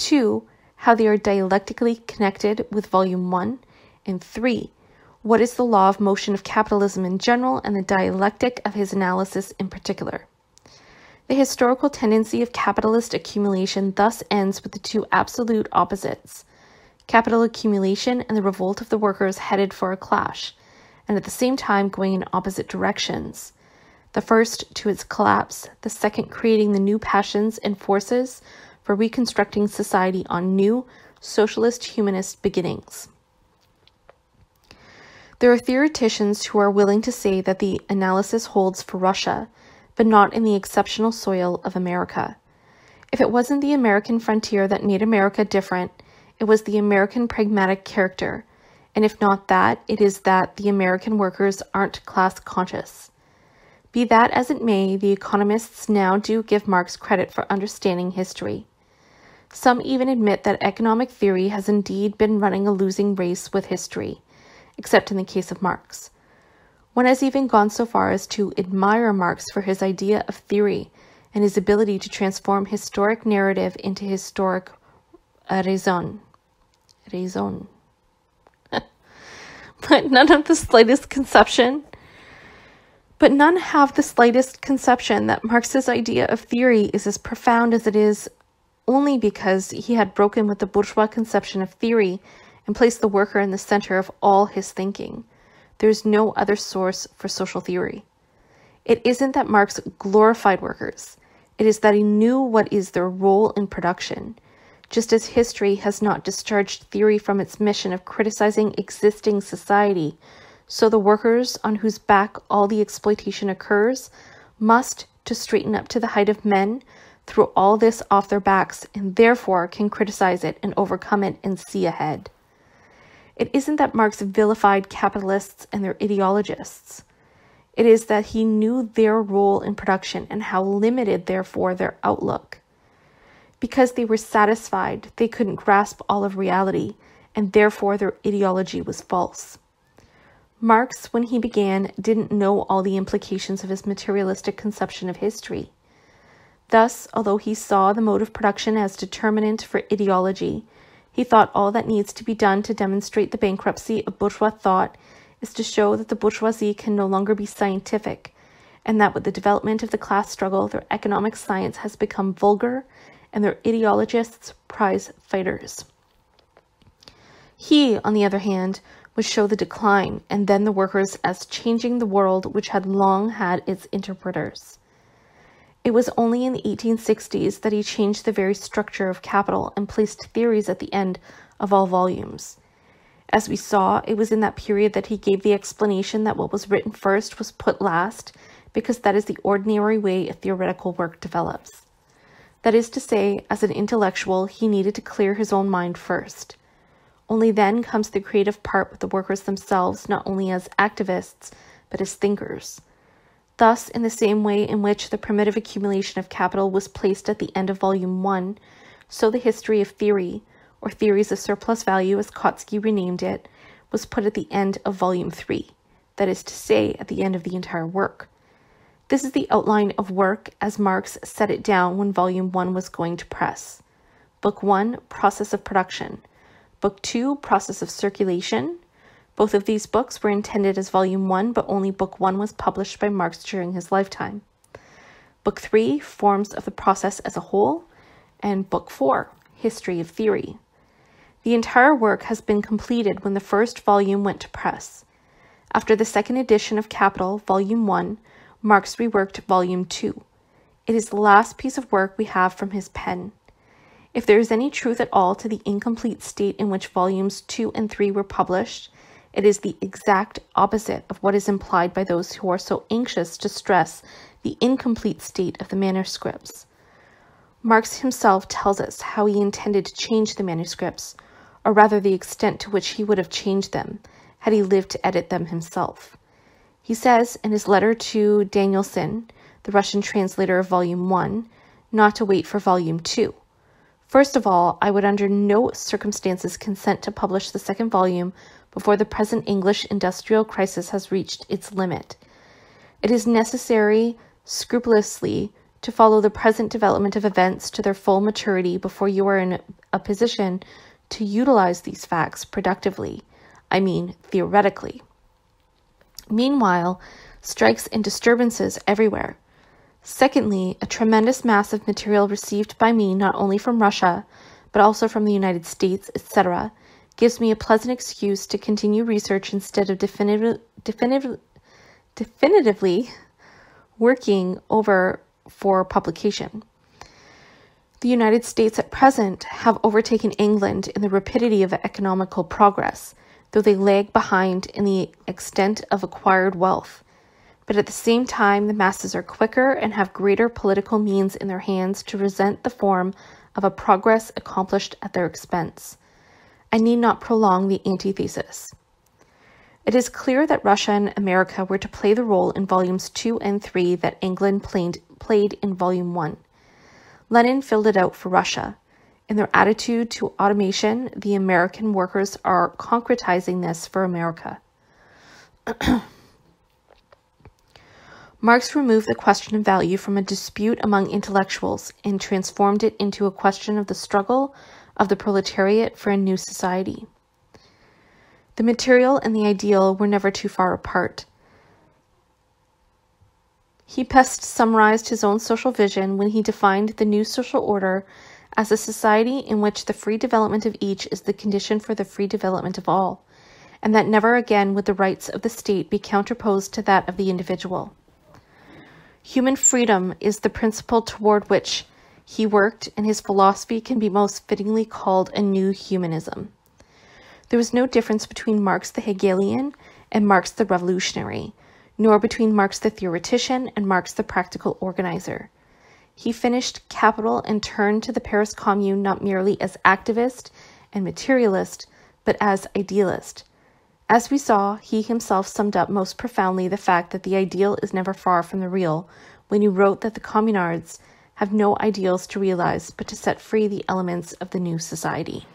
2. How they are dialectically connected with volume 1. And 3 what is the law of motion of capitalism in general and the dialectic of his analysis in particular. The historical tendency of capitalist accumulation thus ends with the two absolute opposites capital accumulation and the revolt of the workers headed for a clash, and at the same time going in opposite directions. The first to its collapse, the second creating the new passions and forces for reconstructing society on new socialist humanist beginnings. There are theoreticians who are willing to say that the analysis holds for Russia, but not in the exceptional soil of America. If it wasn't the American frontier that made America different, it was the American pragmatic character, and if not that, it is that the American workers aren't class conscious. Be that as it may, the economists now do give Marx credit for understanding history. Some even admit that economic theory has indeed been running a losing race with history except in the case of Marx. One has even gone so far as to admire Marx for his idea of theory and his ability to transform historic narrative into historic raison. Raison. but none of the slightest conception. But none have the slightest conception that Marx's idea of theory is as profound as it is only because he had broken with the bourgeois conception of theory and placed the worker in the center of all his thinking. There is no other source for social theory. It isn't that Marx glorified workers, it is that he knew what is their role in production. Just as history has not discharged theory from its mission of criticizing existing society, so the workers on whose back all the exploitation occurs must, to straighten up to the height of men, throw all this off their backs and therefore can criticize it and overcome it and see ahead. It isn't that Marx vilified capitalists and their ideologists. It is that he knew their role in production and how limited, therefore, their outlook. Because they were satisfied, they couldn't grasp all of reality, and therefore their ideology was false. Marx, when he began, didn't know all the implications of his materialistic conception of history. Thus, although he saw the mode of production as determinant for ideology, he thought all that needs to be done to demonstrate the bankruptcy of bourgeois thought is to show that the bourgeoisie can no longer be scientific, and that with the development of the class struggle, their economic science has become vulgar and their ideologists prize fighters. He, on the other hand, would show the decline and then the workers as changing the world which had long had its interpreters. It was only in the 1860s that he changed the very structure of capital and placed theories at the end of all volumes. As we saw, it was in that period that he gave the explanation that what was written first was put last, because that is the ordinary way a theoretical work develops. That is to say, as an intellectual, he needed to clear his own mind first. Only then comes the creative part with the workers themselves, not only as activists, but as thinkers. Thus, in the same way in which the primitive accumulation of capital was placed at the end of Volume 1, so the history of theory, or theories of surplus value as Kautsky renamed it, was put at the end of Volume 3, that is to say, at the end of the entire work. This is the outline of work as Marx set it down when Volume 1 was going to press. Book 1 Process of Production. Book 2 Process of Circulation. Both of these books were intended as Volume 1, but only Book 1 was published by Marx during his lifetime. Book 3, Forms of the Process as a Whole, and Book 4, History of Theory. The entire work has been completed when the first volume went to press. After the second edition of Capital, Volume 1, Marx reworked Volume 2. It is the last piece of work we have from his pen. If there is any truth at all to the incomplete state in which Volumes 2 and 3 were published, it is the exact opposite of what is implied by those who are so anxious to stress the incomplete state of the manuscripts. Marx himself tells us how he intended to change the manuscripts, or rather the extent to which he would have changed them had he lived to edit them himself. He says in his letter to Danielson, the Russian translator of Volume 1, not to wait for Volume 2. First of all, I would under no circumstances consent to publish the second volume before the present English industrial crisis has reached its limit. It is necessary scrupulously to follow the present development of events to their full maturity before you are in a position to utilize these facts productively, I mean theoretically. Meanwhile, strikes and disturbances everywhere. Secondly, a tremendous mass of material received by me not only from Russia, but also from the United States, etc., gives me a pleasant excuse to continue research instead of definitive, definitive, definitively working over for publication. The United States at present have overtaken England in the rapidity of economical progress, though they lag behind in the extent of acquired wealth. But at the same time, the masses are quicker and have greater political means in their hands to resent the form of a progress accomplished at their expense. I need not prolong the antithesis. It is clear that Russia and America were to play the role in volumes 2 and 3 that England played, played in volume 1. Lenin filled it out for Russia. In their attitude to automation, the American workers are concretizing this for America. Marx removed the question of value from a dispute among intellectuals and transformed it into a question of the struggle of the proletariat for a new society. The material and the ideal were never too far apart. He best summarized his own social vision when he defined the new social order as a society in which the free development of each is the condition for the free development of all, and that never again would the rights of the state be counterposed to that of the individual. Human freedom is the principle toward which he worked, and his philosophy can be most fittingly called a new humanism. There was no difference between Marx the Hegelian and Marx the revolutionary, nor between Marx the theoretician and Marx the practical organizer. He finished Capital and turned to the Paris Commune not merely as activist and materialist, but as idealist. As we saw, he himself summed up most profoundly the fact that the ideal is never far from the real when he wrote that the communards have no ideals to realize but to set free the elements of the new society.